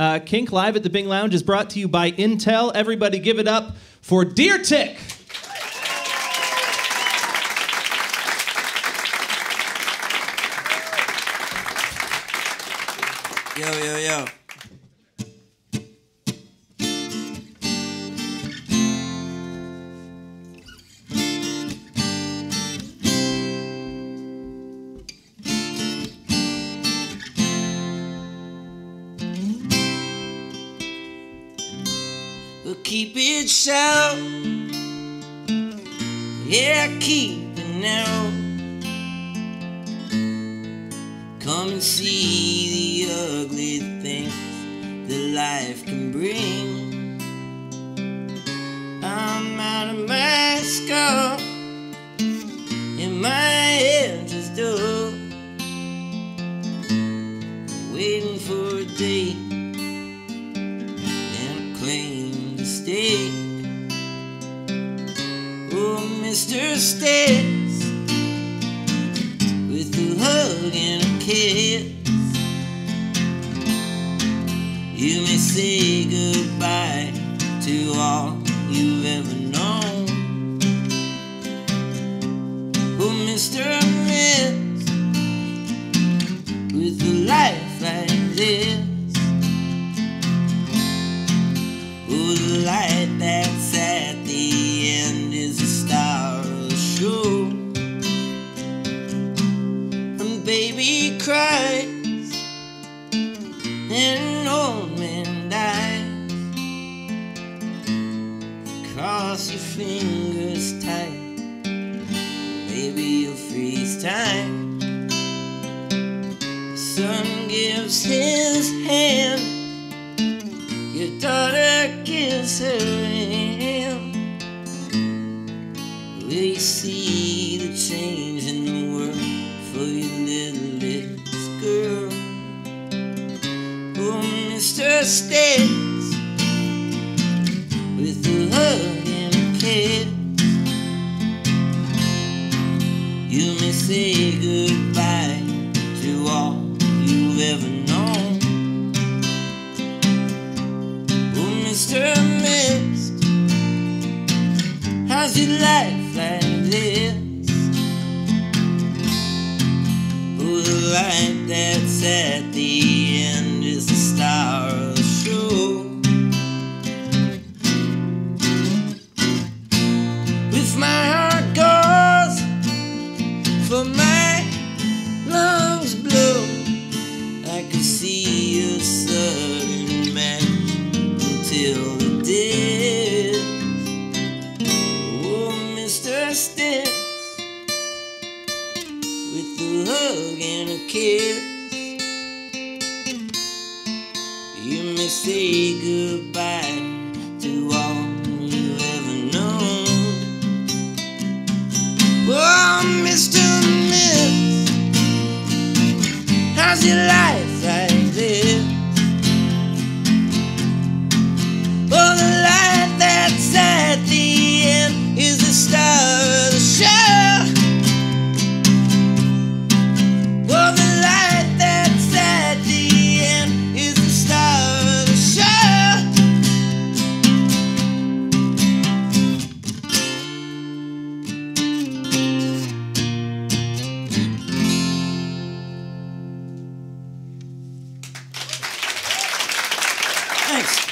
Uh, Kink Live at the Bing Lounge is brought to you by Intel. Everybody give it up for Deer Tick. Yo, yo, yo. We'll keep it shallow. Yeah, keep it narrow. Come and see the ugly things that life can bring. Oh, Mr. Sticks with a hug and a kiss. You may say goodbye the light that's at the end is the star of the show and baby cries, and an old man dies. Cross your fingers tight, maybe you'll freeze time. The son gives his hand, Will you see the change in the world for your littlest girl? Oh, Mr. Sticks, with a hug and a kiss, you may say goodbye your life like this? Oh, the light that's at the end is the star of the show. If my heart goes for my lungs blow, I can see kiss. You may say goodbye to all you ever known. Oh, Mr. Miss, how's your life Thanks.